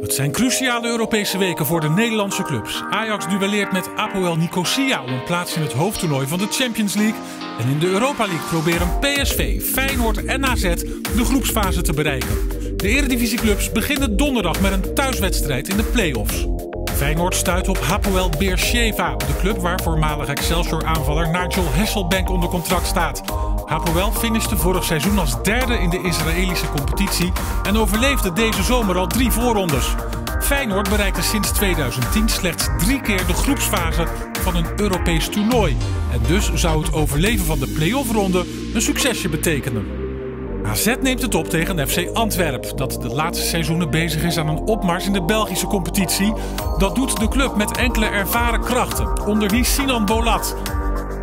Het zijn cruciale Europese weken voor de Nederlandse clubs. Ajax duelleert met Apoel Nicosia om een plaats in het hoofdtoernooi van de Champions League. En in de Europa League proberen PSV, Feyenoord en AZ de groepsfase te bereiken. De eredivisieclubs beginnen donderdag met een thuiswedstrijd in de play-offs. Feyenoord stuit op Hapoel Beersheva, de club waar voormalig Excelsior-aanvaller Nigel Hasselbank onder contract staat. Hapoel finishte vorig seizoen als derde in de Israëlische competitie en overleefde deze zomer al drie voorrondes. Feyenoord bereikte sinds 2010 slechts drie keer de groepsfase van een Europees toernooi. En dus zou het overleven van de play-offronde een succesje betekenen. AZ neemt het op tegen FC Antwerp, dat de laatste seizoenen bezig is aan een opmars in de Belgische competitie. Dat doet de club met enkele ervaren krachten, onder wie Sinan Bolat,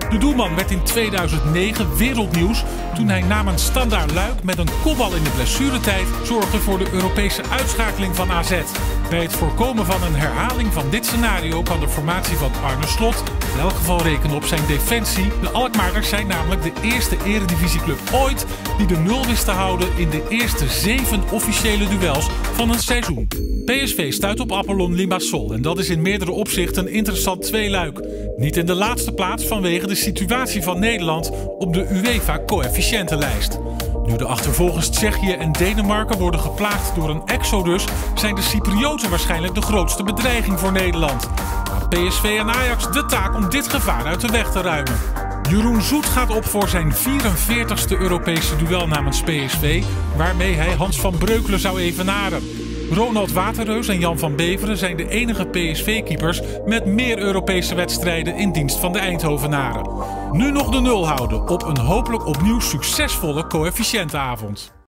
de doelman werd in 2009 wereldnieuws toen hij namens Standaard Luik met een kopbal in de blessuretijd zorgde voor de Europese uitschakeling van AZ. Bij het voorkomen van een herhaling van dit scenario kan de formatie van Arne Slot in elk geval rekenen op zijn defensie. De Alkmaarders zijn namelijk de eerste eredivisieclub ooit die de nul wist te houden in de eerste zeven officiële duels van een seizoen. PSV stuit op Apollon Limassol en dat is in meerdere opzichten een interessant tweeluik. Niet in de laatste plaats vanwege de situatie van Nederland op de UEFA-coëfficiëntenlijst. Nu de achtervolgers Tsjechië en Denemarken worden geplaagd door een exodus, zijn de Cyprioten waarschijnlijk de grootste bedreiging voor Nederland. PSV en Ajax de taak om dit gevaar uit de weg te ruimen. Jeroen Zoet gaat op voor zijn 44ste Europese duel namens PSV, waarmee hij Hans van Breukelen zou evenaren. Ronald Waterreus en Jan van Beveren zijn de enige PSV-keepers met meer Europese wedstrijden in dienst van de Eindhovenaren. Nu nog de nul houden op een hopelijk opnieuw succesvolle coëfficiëntenavond.